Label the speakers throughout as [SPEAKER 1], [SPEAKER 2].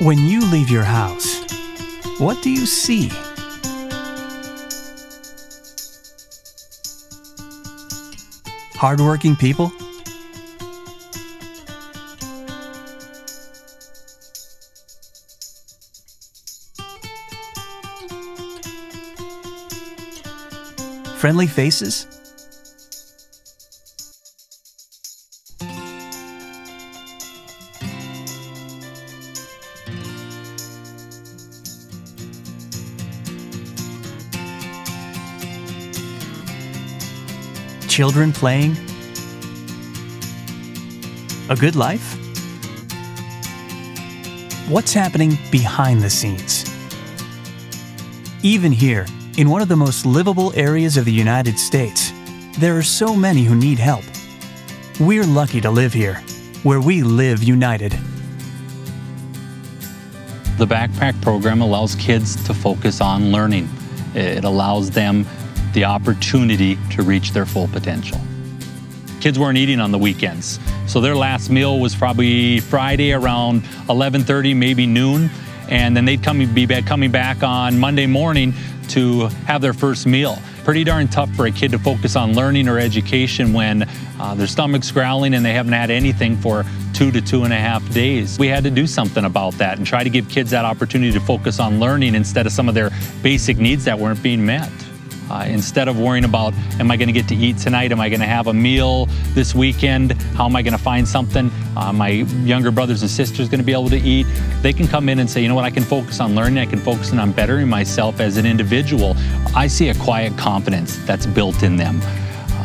[SPEAKER 1] When you leave your house, what do you see? Hardworking people? Friendly faces? Children playing? A good life? What's happening behind the scenes? Even here, in one of the most livable areas of the United States, there are so many who need help. We're lucky to live here, where we live united.
[SPEAKER 2] The backpack program allows kids to focus on learning. It allows them the opportunity to reach their full potential. Kids weren't eating on the weekends, so their last meal was probably Friday around 11:30, maybe noon, and then they'd come be back, coming back on Monday morning to have their first meal. Pretty darn tough for a kid to focus on learning or education when uh, their stomach's growling and they haven't had anything for two to two and a half days. We had to do something about that and try to give kids that opportunity to focus on learning instead of some of their basic needs that weren't being met. Uh, instead of worrying about, am I going to get to eat tonight? Am I going to have a meal this weekend? How am I going to find something? Uh, my younger brothers and sisters going to be able to eat? They can come in and say, you know what? I can focus on learning. I can focus on bettering myself as an individual. I see a quiet confidence that's built in them.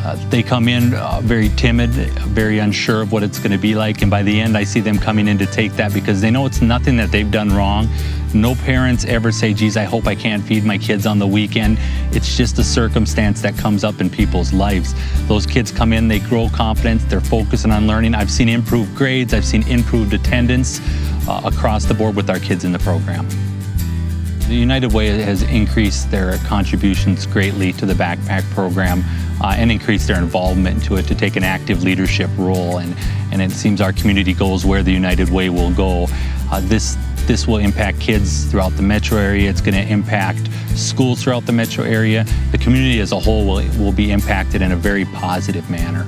[SPEAKER 2] Uh, they come in uh, very timid, very unsure of what it's going to be like, and by the end, I see them coming in to take that because they know it's nothing that they've done wrong. No parents ever say, geez, I hope I can't feed my kids on the weekend. It's just a circumstance that comes up in people's lives. Those kids come in, they grow confidence, they're focusing on learning. I've seen improved grades, I've seen improved attendance uh, across the board with our kids in the program. The United Way has increased their contributions greatly to the backpack program uh, and increased their involvement to it to take an active leadership role. And, and it seems our community goes where the United Way will go. Uh, this, this will impact kids throughout the metro area. It's going to impact schools throughout the metro area. The community as a whole will, will be impacted in a very positive manner.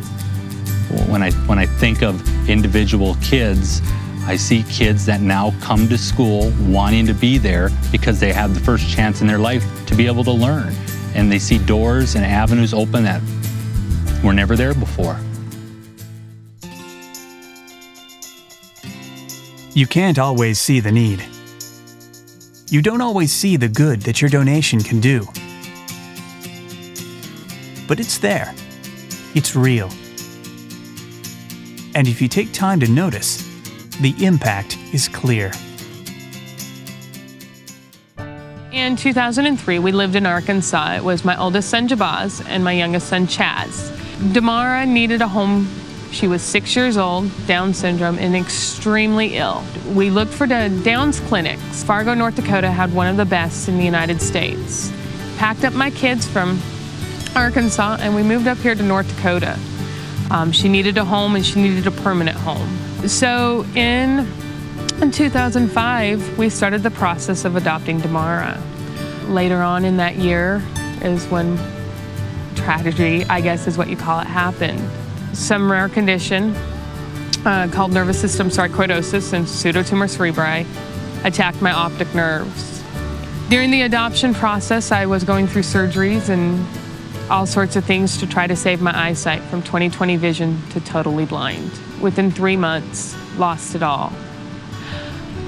[SPEAKER 2] When I, when I think of individual kids, I see kids that now come to school wanting to be there because they have the first chance in their life to be able to learn. And they see doors and avenues open that were never there before.
[SPEAKER 1] You can't always see the need. You don't always see the good that your donation can do. But it's there. It's real. And if you take time to notice, the impact is clear.
[SPEAKER 3] In 2003, we lived in Arkansas. It was my oldest son, Jabaz, and my youngest son, Chaz. Damara needed a home. She was six years old, Down syndrome, and extremely ill. We looked for the Downs clinics. Fargo, North Dakota had one of the best in the United States. Packed up my kids from Arkansas, and we moved up here to North Dakota. Um, she needed a home, and she needed a permanent home. So in, in 2005, we started the process of adopting Damara. Later on in that year is when tragedy, I guess is what you call it, happened. Some rare condition uh, called nervous system sarcoidosis and pseudotumor cerebri attacked my optic nerves. During the adoption process, I was going through surgeries and all sorts of things to try to save my eyesight from 20/20 vision to totally blind within three months, lost it all.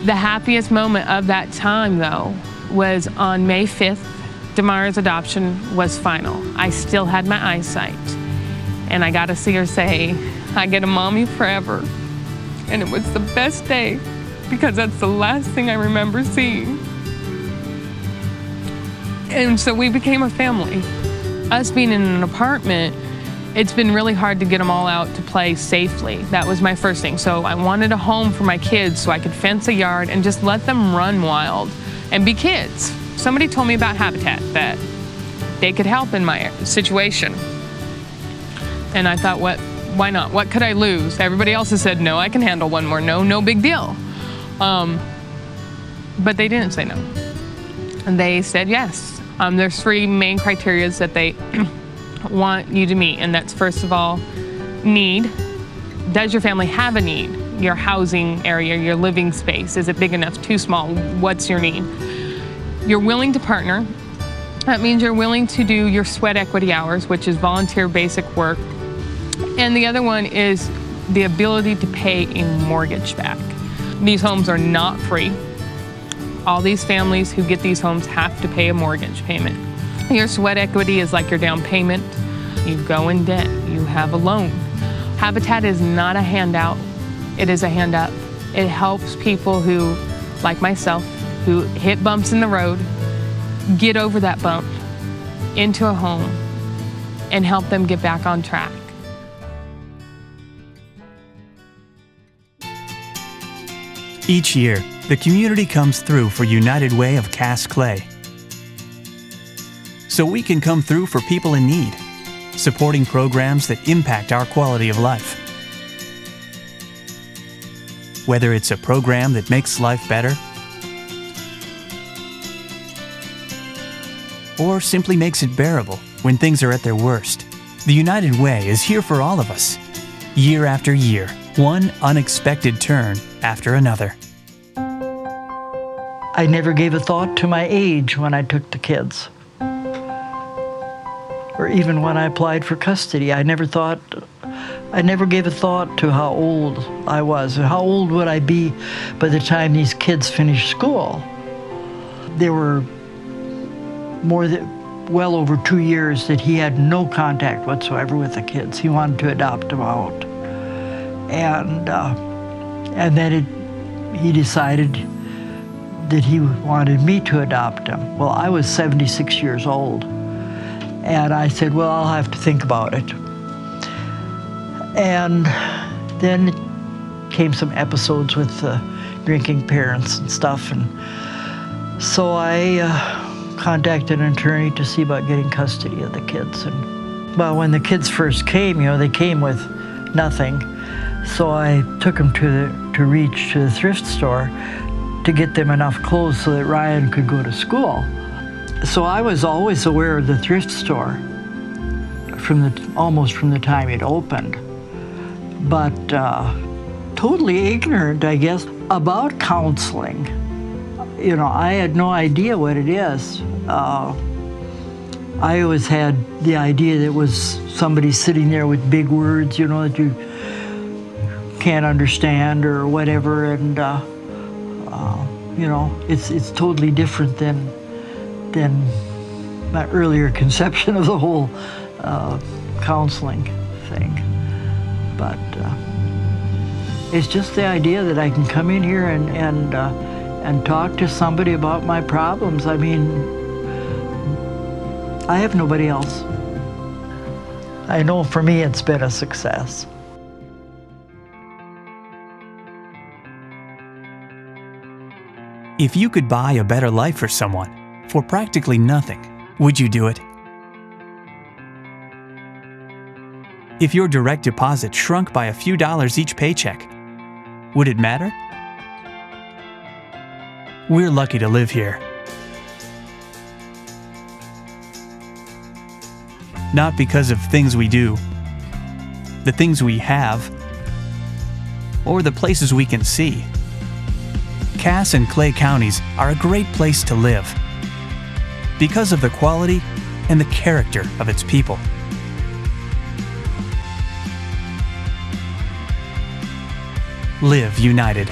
[SPEAKER 3] The happiest moment of that time, though, was on May 5th. Damara's adoption was final. I still had my eyesight. And I got to see her say, I get a mommy forever. And it was the best day because that's the last thing I remember seeing. And so we became a family. Us being in an apartment, it's been really hard to get them all out to play safely. That was my first thing. So I wanted a home for my kids so I could fence a yard and just let them run wild and be kids. Somebody told me about Habitat that they could help in my situation. And I thought, what? Why not? What could I lose? Everybody else has said, no, I can handle one more. No, no big deal. Um, but they didn't say no. And they said yes. Um, there's three main criteria that they want you to meet, and that's first of all, need. Does your family have a need? Your housing area, your living space, is it big enough, too small? What's your need? You're willing to partner. That means you're willing to do your sweat equity hours, which is volunteer basic work. And the other one is the ability to pay a mortgage back. These homes are not free. All these families who get these homes have to pay a mortgage payment. Your sweat equity is like your down payment. You go in debt, you have a loan. Habitat is not a handout, it is a hand up. It helps people who, like myself, who hit bumps in the road, get over that bump into a home and help them get back on track.
[SPEAKER 1] Each year, the community comes through for United Way of Cass Clay. So we can come through for people in need, supporting programs that impact our quality of life. Whether it's a program that makes life better, or simply makes it bearable when things are at their worst, the United Way is here for all of us, year after year, one unexpected turn after another.
[SPEAKER 4] I never gave a thought to my age when I took the kids. Or even when I applied for custody, I never thought, I never gave a thought to how old I was. or How old would I be by the time these kids finished school? There were more than, well over two years that he had no contact whatsoever with the kids. He wanted to adopt them out. And, uh, and then it, he decided that he wanted me to adopt him. Well, I was 76 years old. And I said, well, I'll have to think about it. And then came some episodes with drinking parents and stuff. And so I uh, contacted an attorney to see about getting custody of the kids. And well, when the kids first came, you know, they came with nothing. So I took them to the, to REACH to the thrift store to get them enough clothes so that Ryan could go to school. So I was always aware of the thrift store from the almost from the time it opened, but uh, totally ignorant, I guess, about counseling. You know, I had no idea what it is. Uh, I always had the idea that it was somebody sitting there with big words, you know, that you can't understand or whatever, and. Uh, you know, it's it's totally different than than my earlier conception of the whole uh, counseling thing. But uh, it's just the idea that I can come in here and and uh, and talk to somebody about my problems. I mean, I have nobody else. I know for me it's been a success.
[SPEAKER 1] If you could buy a better life for someone for practically nothing, would you do it? If your direct deposit shrunk by a few dollars each paycheck, would it matter? We're lucky to live here. Not because of things we do, the things we have, or the places we can see. Cass and Clay counties are a great place to live because of the quality and the character of its people. Live united.